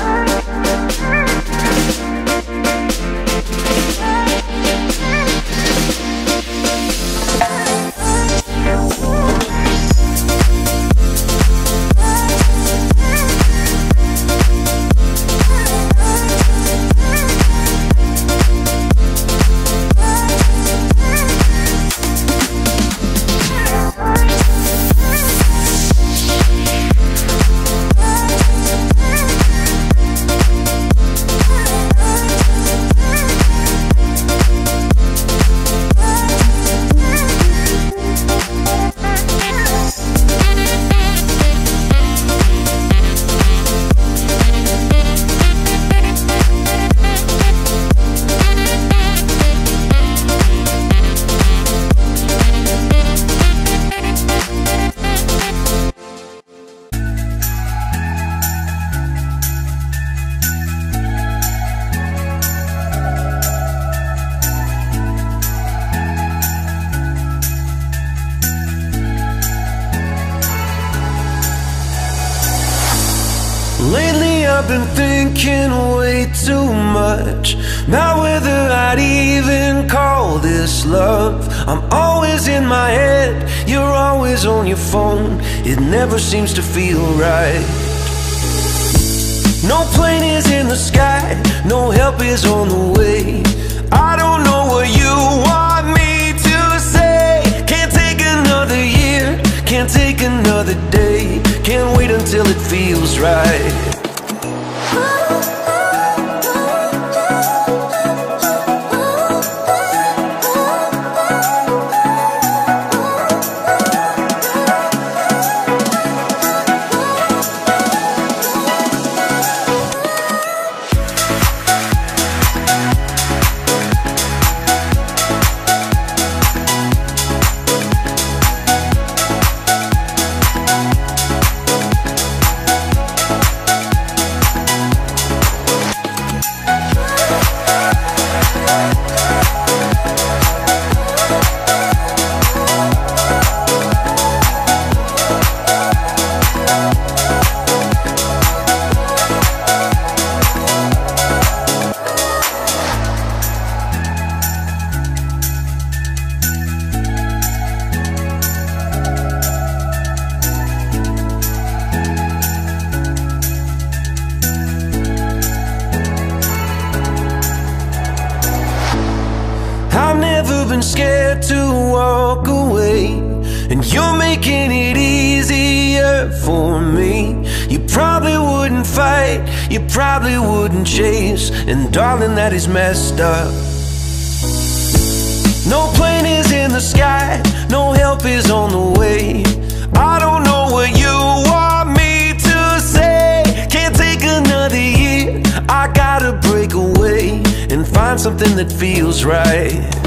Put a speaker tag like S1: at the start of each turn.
S1: Bye. I've been thinking way too much. Now whether I'd even call this love. I'm always in my head, you're always on your phone. It never seems to feel right. No plane is in the sky, no help is on the way. I don't know what you want me to say. Can't take another year, can't take another day. Can't wait until it feels right been scared to walk away. And you're making it easier for me. You probably wouldn't fight, you probably wouldn't chase. And darling, that is messed up. No plane is in the sky, no help is on the way. I don't know what you want me to say. Can't take another year, I gotta break away And find something that feels right